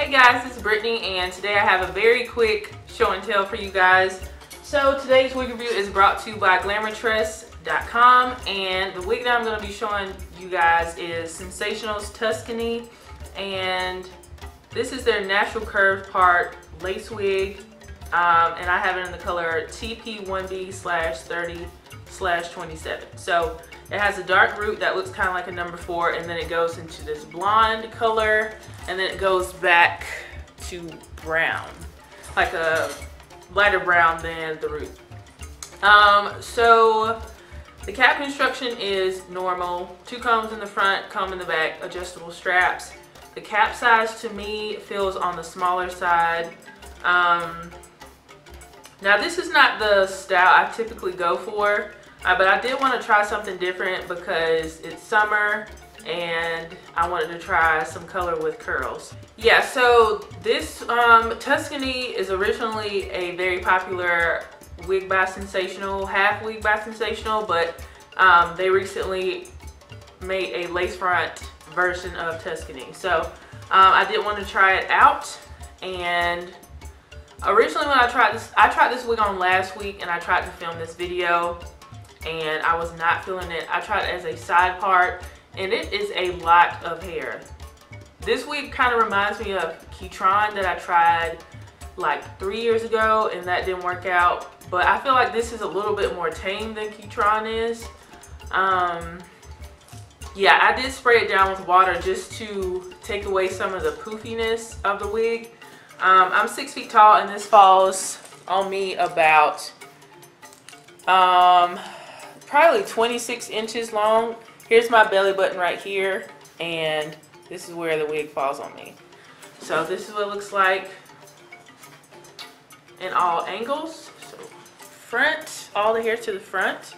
Hey guys, it's Brittany and today I have a very quick show and tell for you guys. So today's wig review is brought to you by Glamourtress.com and the wig that I'm going to be showing you guys is Sensationnel's Tuscany and this is their natural curved part lace wig um, and I have it in the color TP1B slash 30 slash 27. So it has a dark root that looks kind of like a number four and then it goes into this blonde color and then it goes back to brown, like a lighter brown than the root. Um, so the cap construction is normal, two combs in the front, comb in the back, adjustable straps. The cap size to me feels on the smaller side. Um, now this is not the style I typically go for. Uh, but I did want to try something different because it's summer and I wanted to try some color with curls. Yeah, so this um, Tuscany is originally a very popular wig by Sensationnel, half wig by Sensationnel, but um, they recently made a lace front version of Tuscany. So um, I did want to try it out and originally when I tried this, I tried this wig on last week and I tried to film this video and I was not feeling it. I tried it as a side part and it is a lot of hair. This wig kind of reminds me of Keytron that I tried like three years ago and that didn't work out. But I feel like this is a little bit more tame than Keytron is. Um, yeah, I did spray it down with water just to take away some of the poofiness of the wig. Um, I'm six feet tall and this falls on me about um, probably 26 inches long. Here's my belly button right here, and this is where the wig falls on me. So this is what it looks like in all angles. So front, all the hair to the front.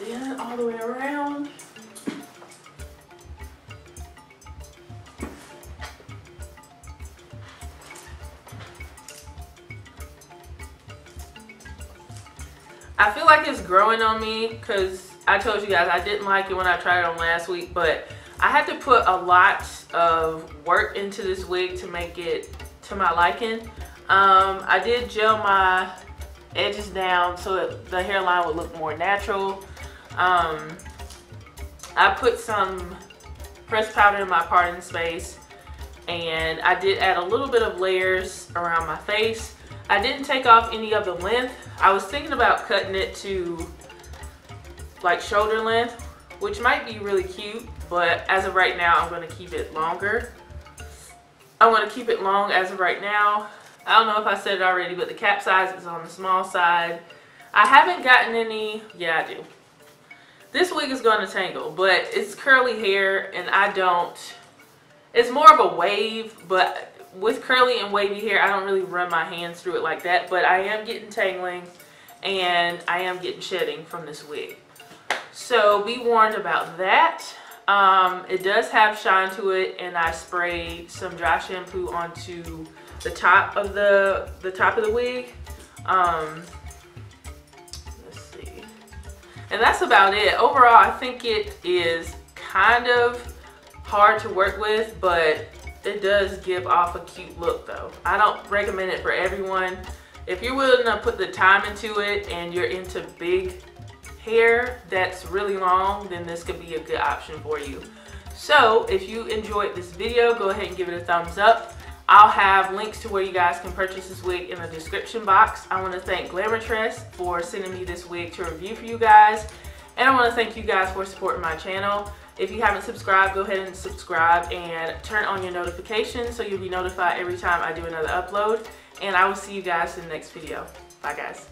Then all the way around. I feel like it's growing on me because I told you guys I didn't like it when I tried it on last week, but I had to put a lot of work into this wig to make it to my liking. Um, I did gel my edges down so that the hairline would look more natural. Um, I put some pressed powder in my parting space and I did add a little bit of layers around my face I didn't take off any of the length. I was thinking about cutting it to like shoulder length, which might be really cute, but as of right now, I'm gonna keep it longer. I wanna keep it long as of right now. I don't know if I said it already, but the cap size is on the small side. I haven't gotten any, yeah I do. This wig is gonna tangle, but it's curly hair and I don't, it's more of a wave, but with curly and wavy hair, I don't really run my hands through it like that, but I am getting tangling and I am getting shedding from this wig. So be warned about that. Um, it does have shine to it and I sprayed some dry shampoo onto the top of the, the top of the wig. Um, let's see. And that's about it. Overall, I think it is kind of hard to work with, but it does give off a cute look though. I don't recommend it for everyone. If you're willing to put the time into it and you're into big hair that's really long, then this could be a good option for you. So if you enjoyed this video, go ahead and give it a thumbs up. I'll have links to where you guys can purchase this wig in the description box. I want to thank Glamourtress for sending me this wig to review for you guys. And I want to thank you guys for supporting my channel. If you haven't subscribed, go ahead and subscribe and turn on your notifications so you'll be notified every time I do another upload. And I will see you guys in the next video. Bye guys.